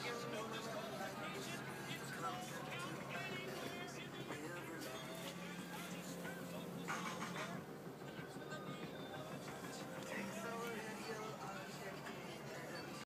is no